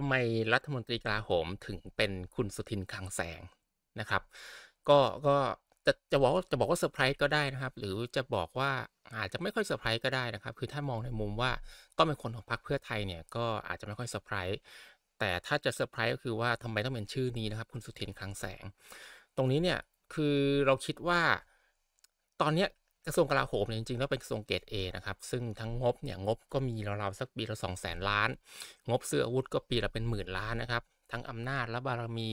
ทำไมรัฐมนตรีกลาโหมถึงเป็นคุณสุทินคลังแสงนะครับ ก็ก็จะจะบอกว่าจะบอกว่าเซอร์ไพรส์ก็ได้นะครับ หรือจะบอกว่าอาจจะไม่ค่อยเซอร์ไพรส์ก็ได้นะครับ คือถ้ามองในมุมว่าต้องเป็นคนของพรรคเพื่อไทยเนี่ยก็อาจจะไม่ค่อยเซอร์ไพรส์แต่ถ้าจะเซอร์ไพรส์ก็คือว่าทำไมต้องเป็นชื่อนี้นะครับ คุณสุทินคลังแสง ตรงนี้เนี่ยคือเราคิดว่าตอนเนี้ย กระทรวงกลาโหมเนี่ยจริงๆแล้วเป็นกระทรวงเกรด A นะครับ ซึ่งทั้งงบเนี่ยงบก็มีราวๆสักปีละสองแสนล้าน งบซื้ออาวุธก็ปีละเป็นหมื่นล้านนะครับ ทั้งอำนาจและบารมี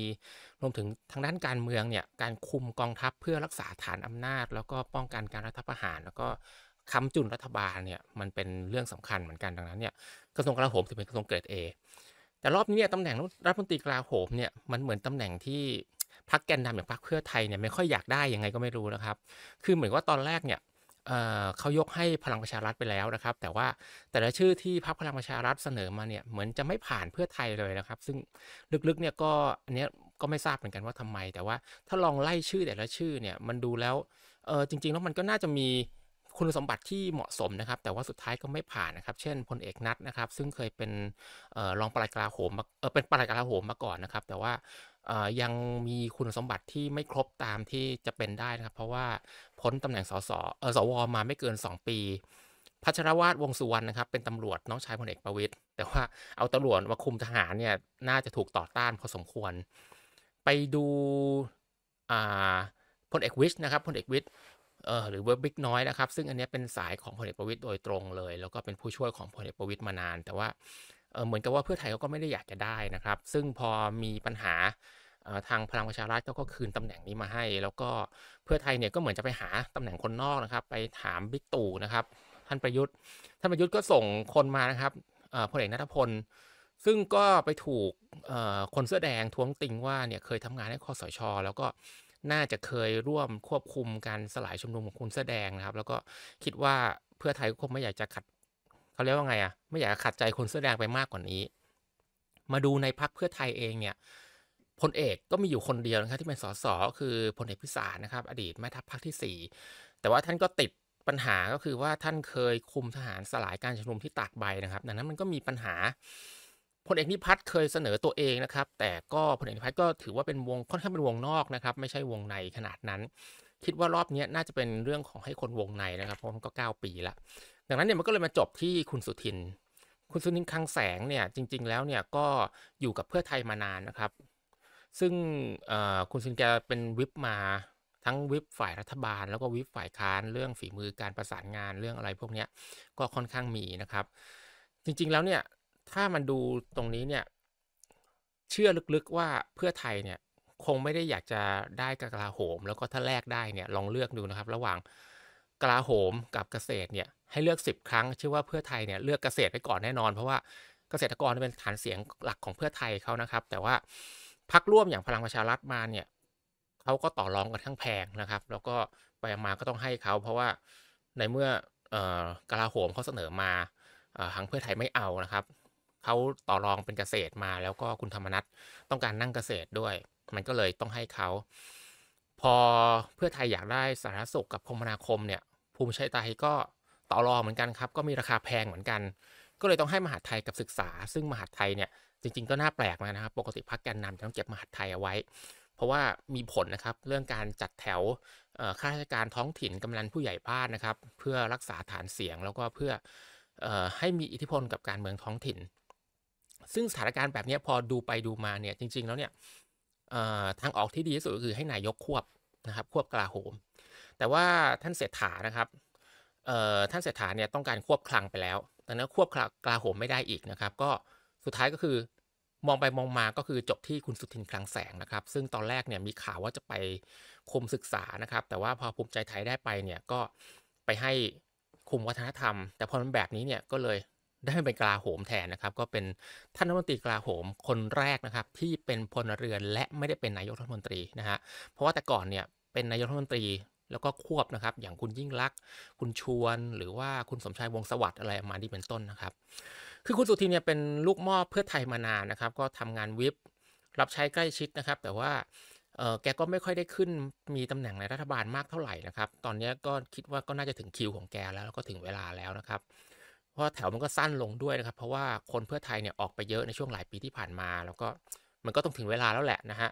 รวมถึงทางด้านการเมืองเนี่ยการคุมกองทัพเพื่อรักษาฐานอำนาจ แล้วก็ป้องกันการรัฐประหาร แล้วก็ค้ำจุนรัฐบาลเนี่ยมันเป็นเรื่องสำคัญเหมือนกันดังนั้นเนี่ยกระทรวงกลาโหมถือเป็นกระทรวงเกรด A แต่รอบนี้เนี่ยตำแหน่งรัฐมนตรีกลาโหมเนี่ยมันเหมือนตำแหน่งที่ พรรคแกนนำอย่างพรรคเพื่อไทยเนี่ยไม่ค่อยอยากได้ยังไงก็ไม่รู้นะครับ คือเหมือนว่าตอนแรกเนี่ยเขายกให้พลังประชารัฐไปแล้วนะครับ แต่ว่าแต่ละชื่อที่พรรคพลังประชารัฐเสนอมาเนี่ยเหมือนจะไม่ผ่านเพื่อไทยเลยนะครับ ซึ่งลึกๆเนี่ยก็อันนี้ก็ไม่ทราบเหมือนกันว่าทำไม แต่ว่าถ้าลองไล่ชื่อแต่ละชื่อเนี่ยมันดูแล้วเออจริงๆแล้วมันก็น่าจะมีคุณสมบัติที่เหมาะสมนะครับ แต่ว่าสุดท้ายก็ไม่ผ่านนะครับ เช่นพลเอกนัทนะครับ ซึ่งเคยเป็นรองปลัดกลาโหมเเป็นปลัดกลาโหมมาก่อนนะครับ แต่ว่า ยังมีคุณสมบัติที่ไม่ครบตามที่จะเป็นได้นะครับ เพราะว่าพ้นตำแหน่งสสเออสวมาไม่เกิน 2 ปีพัชรวาทวงษ์สุวรรณนะครับเป็นตำรวจน้องชายพลเอกประวิตรแต่ว่าเอาตำรวจมาคุมทหารเนี่ยน่าจะถูกต่อต้านพอสมควร ไปดูพลเอกวิชญ์นะครับพลเอกวิชญ์เออหรือเวิร์บิ๊กน้อยนะครับ ซึ่งอันนี้เป็นสายของพลเอกประวิตรโดยตรงเลย แล้วก็เป็นผู้ช่วยของพลเอกประวิตรมานาน แต่ว่า เหมือนกับว่าเพื่อไทยเขาก็ไม่ได้อยากจะได้นะครับ ซึ่งพอมีปัญหาทางพลังประชารัฐเขาก็คืนตำแหน่งนี้มาให้ แล้วก็เพื่อไทยเนี่ยก็เหมือนจะไปหาตำแหน่งคนนอกนะครับ ไปถามบิ๊กตู่นะครับ ท่านประยุทธ์ ท่านประยุทธ์ก็ส่งคนมานะครับพลเอกนัทพล ซึ่งก็ไปถูกคนเสื้อแดงท้วงติงว่าเนี่ยเคยทำงานให้คอสช แล้วก็น่าจะเคยร่วมควบคุมการสลายชุมนุมของคุณเสื้อแดงนะครับ แล้วก็คิดว่าเพื่อไทยก็คงไม่อยากจะขัด เขาเรียกว่าไงอะ ไม่อยากขัดใจคนเสื้อแดงไปมากกว่านี้ มาดูในพักเพื่อไทยเองเนี่ยพลเอกก็มีอยู่คนเดียวนะครับที่เป็นสสคือพลเอกพิสารนะครับ อดีตแม่ทัพภาคที่ 4 แต่ว่าท่านก็ติดปัญหาก็คือว่าท่านเคยคุมทหารสลายการชุมนุมที่ตากใบนะครับ ดังนั้นมันก็มีปัญหาพลเอกนิพัฒน์เคยเสนอตัวเองนะครับ แต่ก็พลเอกนิพัฒน์ก็ถือว่าเป็นวงค่อนข้างเป็นวงนอกนะครับ ไม่ใช่วงในขนาดนั้น คิดว่ารอบนี้น่าจะเป็นเรื่องของให้คนวงในนะครับเพราะมันก็ 9 ปีละดังนั้นเนี่ยมันก็เลยมาจบที่คุณสุทิน คุณสุทินคังแสงเนี่ยจริง ๆ แล้วเนี่ยก็อยู่กับเพื่อไทยมานานนะครับ ซึ่งคุณสุทินแกเป็นวิปมาทั้งวิปฝ่ายรัฐบาล แล้วก็วิปฝ่ายค้านเรื่องฝีมือการประสานงานเรื่องอะไรพวกนี้ก็ค่อนข้างมีนะครับ จริง ๆ แล้วเนี่ยถ้ามันดูตรงนี้เนี่ยเชื่อลึกๆว่าเพื่อไทยเนี่ย คงไม่ได้อยากจะได้กลาโหม แล้วก็ถ้าแลกได้เนี่ยลองเลือกดูนะครับ ระหว่างกลาโหมกับเกษตรเนี่ยให้เลือก 10 ครั้งเชื่อว่าเพื่อไทยเนี่ยเลือกเกษตรไปก่อนแน่นอน เพราะว่าเกษตรกรเป็นฐานเสียงหลักของเพื่อไทยเขานะครับ แต่ว่าพักร่วมอย่างพลังประชารัฐมาเนี่ยเขาก็ต่อรองกันทั้งแพงนะครับ แล้วก็ไปมาก็ต้องให้เขาเพราะว่าในเมื่อกลาโหมเขาเสนอมาทางเพื่อไทยไม่เอานะครับเขาต่อรองเป็นเกษตรมาแล้วก็คุณธรรมนัฐต้องการนั่งเกษตรด้วย มันก็เลยต้องให้เขาพอเพื่อไทยอยากได้สาธารณสุขกับคมนาคมเนี่ย ภูมิชัยไทยก็ต่อรองเหมือนกันครับ ก็มีราคาแพงเหมือนกัน ก็เลยต้องให้มหาไทยกับศึกษา ซึ่งมหาไทยเนี่ยจริง ๆ ก็น่าแปลกนะครับ ปกติพรรคแกนนำจะต้องเก็บมหาไทยเอาไว้ เพราะว่ามีผลนะครับเรื่องการจัดแถวข้าราชการท้องถิ่นกำลังผู้ใหญ่บ้านนะครับ เพื่อรักษาฐานเสียงแล้วก็เพื่อให้มีอิทธิพลกับการเมืองท้องถิ่นซึ่งสถานการณ์แบบนี้พอดูไปดูมาเนี่ยจริง ๆ แล้วเนี่ย ทางออกที่ดีที่สุดก็คือให้นายกควบนะครับควบกลาโหม แต่ว่าท่านเศรษฐานะครับท่านเศรษฐาเนี่ยต้องการควบคลังไปแล้วดังนั้นควบกลาโหมไม่ได้อีกนะครับ ก็สุดท้ายก็คือมองไปมองมาก็คือจบที่คุณสุทินคลังแสงนะครับ ซึ่งตอนแรกเนี่ยมีข่าวว่าจะไปคุมศึกษานะครับ แต่ว่าพอภูมิใจไทยได้ไปเนี่ยก็ไปให้คุมวัฒนธรรม แต่พอมันแบบนี้เนี่ยก็เลย ได้เป็นกลาโหมแทนนะครับ ก็เป็นท่านรัฐมนตรีกลาโหมคนแรกนะครับที่เป็นพลเรือนและไม่ได้เป็นนายกรัฐมนตรีนะฮะเพราะว่าแต่ก่อนเนี่ยเป็นนายกรัฐมนตรีแล้วก็ควบนะครับ อย่างคุณยิ่งลักษณ์คุณชวน หรือว่าคุณสมชายวงสวัสดิ์อะไรมาที่เป็นต้นนะครับ คือคุณสุทินเนี่ยเป็นลูกมอบเพื่อไทยมานานนะครับ ก็ทำงานวิบรับใช้ใกล้ชิดนะครับ แต่ว่าแกก็ไม่ค่อยได้ขึ้นมีตำแหน่งในรัฐบาลมากเท่าไหร่นะครับ ตอนนี้ก็คิดว่าก็น่าจะถึงคิวของแกแล้วแล้วก็ถึงเวลาแล้วนะครับ เพราะแถวมันก็สั้นลงด้วยนะครับ เพราะว่าคนเพื่อไทยเนี่ยออกไปเยอะในช่วงหลายปีที่ผ่านมา แล้วก็มันก็ต้องถึงเวลาแล้วแหละนะฮะ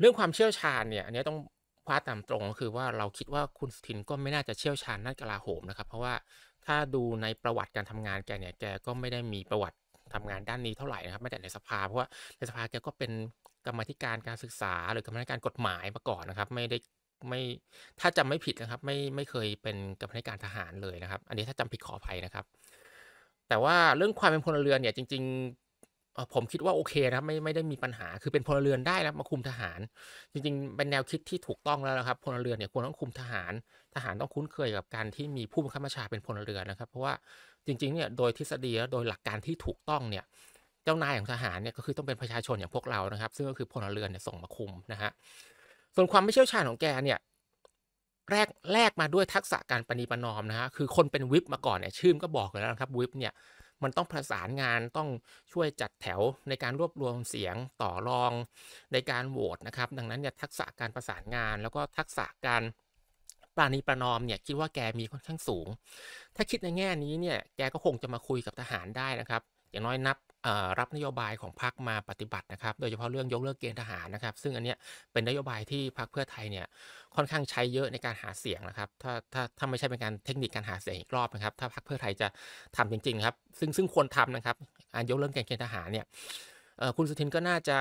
เรื่องความเชี่ยวชาญเนี่ยอันนี้ต้องพาตามตรงก็คือว่าเราคิดว่าคุณสุทินก็ไม่น่าจะเชี่ยวชาญด้านกลาโหมนะครับ เพราะว่าถ้าดูในประวัติการทำงานแกเนี่ยแกก็ไม่ได้มีประวัติทำงานด้านนี้เท่าไหร่นะครับไม่แต่ในสภาเพราะว่าในสภาแกก็เป็นกรรมธิการการศึกษาหรือกรรมธิการกฎหมายมาก่อนนะครับ ไม่ได้ ไม่ถ้าจำไม่ผิดนะครับ ไม่ไม่เคยเป็นกรรมธิการทหารเลยนะครับ อันนี้ถ้าจำผิดขออภัยนะครับ แต่ว่าเรื่องความเป็นพลเรือนเนี่ยจริงๆผมคิดว่าโอเคนะครับไม่ไม่ได้มีปัญหาคือเป็นพลเรือนได้แล้วมาคุมทหาร จริง ๆ เป็นแนวคิดที่ถูกต้องแล้วนะครับพลเรือนเนี่ยควรต้องคุมทหาร ทหารต้องคุ้นเคยกับการที่มีผู้บังคับบัญชาเป็นพลเรือนนะครับ เพราะว่าจริงๆเนี่ยโดยทฤษฎีและโดยหลักการที่ถูกต้องเนี่ยเจ้านายของทหารเนี่ยก็คือต้องเป็นประชาชนอย่างพวกเรานะครับ ซึ่งก็คือพลเรือนเนี่ยส่งมาคุมนะฮะ ส่วนความไม่เชี่ยวชาญของแกเนี่ยแรกแรกมาด้วยทักษะการปณีประนอมนะฮะคือคนเป็นวิปมาก่อนเนี่ยชื่อก็บอกแล้วนะครับวิปเนี่ยมันต้องประสานงานต้องช่วยจัดแถวในการรวบรวมเสียงต่อรองในการโหวตนะครับ ดังนั้นเนี่ยทักษะการประสานงาน แล้วก็ทักษะการปราณีประนอมเนี่ยคิดว่าแกมีค่อนข้างสูง ถ้าคิดในแง่นี้เนี่ยแกก็คงจะมาคุยกับทหารได้นะครับ อย่างน้อยนับ รับนโยบายของพรรคมาปฏิบัตินะครับ โดยเฉพาะเรื่องยกเลิกเกณฑ์ทหารนะครับ ซึ่งอันเนี้ยเป็นนโยบายที่พรรคเพื่อไทยเนี่ยค่อนข้างใช้เยอะในการหาเสียงนะครับ ถ้าถ้าถ้าไม่ใช่เป็นการเทคนิคการหาเสียงอีกรอบนะครับ ถ้าพรรคเพื่อไทยจะทำจริง ๆ ครับ ซึ่งซึ่งควรทำนะครับการยกเลิกเกณฑ์ทหารเนี่ยคุณสุทินก็น่าจะ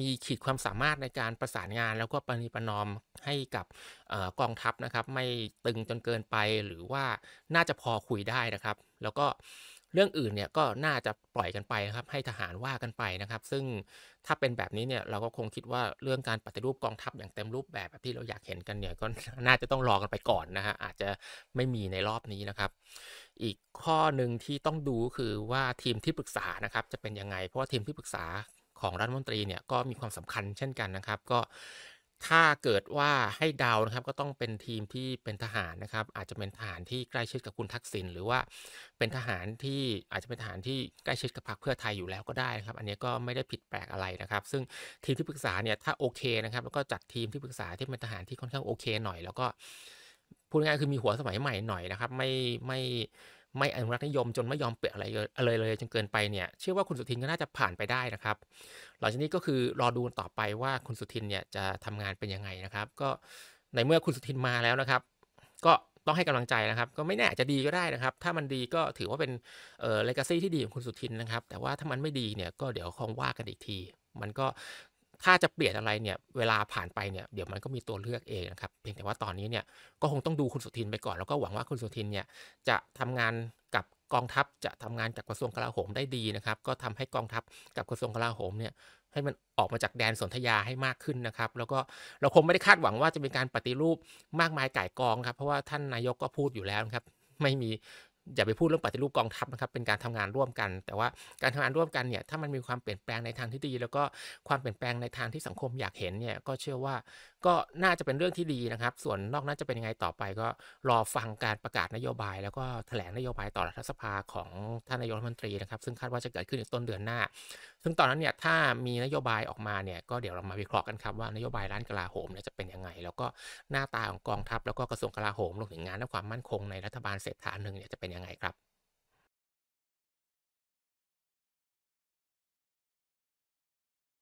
มีขีดความสามารถในการประสานงาน แล้วก็ปณีประนอมให้กับกองทัพนะครับ ไม่ตึงจนเกินไปหรือว่าน่าจะพอคุยได้นะครับ แล้วก็ เรื่องอื่นเนี่ยก็น่าจะปล่อยกันไปนะครับให้ทหารว่ากันไปนะครับ ซึ่งถ้าเป็นแบบนี้เนี่ยเราก็คงคิดว่าเรื่องการปฏิรูปกองทัพอย่างเต็มรูปแบบแบบที่เราอยากเห็นกันเนี่ยก็น่าจะต้องรอกันไปก่อนนะฮะอาจจะไม่มีในรอบนี้นะครับ อีกข้อหนึ่งที่ต้องดูคือว่าทีมที่ปรึกษานะครับจะเป็นยังไง เพราะว่าทีมที่ปรึกษาของรัฐมนตรีเนี่ยก็มีความสำคัญเช่นกันนะครับ ก็ ถ้าเกิดว่าให้ดาวนะครับก็ต้องเป็นทีมที่เป็นทหารนะครับ อาจจะเป็นทหารที่ใกล้ชิดกับคุณทักษิณหรือว่าเป็นทหารที่อาจจะเป็นทหารที่ใกล้ชิดกับพรรคเพื่อไทยอยู่แล้วก็ได้นะครับ อันนี้ก็ไม่ได้ผิดแปลกอะไรนะครับ ซึ่งทีมที่ปรึกษาเนี่ยถ้าโอเคนะครับ แล้วก็จัดทีมที่ปรึกษาที่เป็นทหารที่ค่อนข้างโอเคหน่อย แล้วก็พูดง่ายคือมีหัวสมัยใหม่หน่อยนะครับ ไม่ไม่ ไม่อนุรักษ์นิยมจนไม่ยอมเปลี่ยนอะไรอะไรเลยจนเกินไปเนี่ยเชื่อว่าคุณสุทินก็น่าจะผ่านไปได้นะครับ หลังจากนี้ก็คือรอดูต่อไปว่าคุณสุทินเนี่ยจะทำงานเป็นยังไงนะครับ ก็ในเมื่อคุณสุทินมาแล้วนะครับ ก็ต้องให้กำลังใจนะครับ ก็ไม่แน่จะดีก็ได้นะครับ ถ้ามันดีก็ถือว่าเป็นเอ่อเลกาซีที่ดีของคุณสุทินนะครับ แต่ว่าถ้ามันไม่ดีเนี่ยก็เดี๋ยวคงว่ากันอีกที มันก็ ถ้าจะเปลี่ยนอะไรเนี่ยเวลาผ่านไปเนี่ยเดี๋ยวมันก็มีตัวเลือกเองนะครับเพียงแต่ว่าตอนนี้เนี่ยก็คงต้องดูคุณสุทินไปก่อนแล้วก็หวังว่าคุณสุทินเนี่ยจะทำงานกับกองทัพจะทำงานกับกระทรวงกลาโหมได้ดีนะครับ ก็ทำให้กองทัพกับกระทรวงกลาโหมเนี่ยให้มันออกมาจากแดนสนธยาให้มากขึ้นนะครับ แล้วก็เราคงไม่ได้คาดหวังว่าจะมีการปฏิรูปมากมายก่ายกองครับ เพราะว่าท่านนายกก็พูดอยู่แล้วครับ ไม่มี อย่าไปพูดเรื่องปฏิรูปกองทัพนะครับเป็นการทำงานร่วมกัน แต่ว่าการทำงานร่วมกันเนี่ยถ้ามันมีความเปลี่ยนแปลงในทางที่ดี แล้วก็ความเปลี่ยนแปลงในทางที่สังคมอยากเห็นเนี่ยก็เชื่อว่าก็น่าจะเป็นเรื่องที่ดีนะครับ ส่วนนอกนั้นจะเป็นยังไงต่อไป ก็รอฟังการประกาศนโยบาย แล้วก็แถลงนโยบายต่อรัฐสภาของท่านนายกรัฐมนตรีนะครับ ซึ่งคาดว่าจะเกิดขึ้นในต้นเดือนหน้า ซึ่งตอนนั้นเนี่ยถ้ามีนโยบายออกมาเนี่ยก็เดี๋ยวเรามาวิเคราะห์กันครับว่านโยบายร้านกลาโหมเนี่ยจะเป็นยังไง แล้วก็หน้าตาของกองทัพแล้วก็กระทรวงกลาโหมรวมถึงงานและความมั่นคงในรัฐบาลเศรษฐาหนึ่งเนี่ยจะเป็นยังไงครับ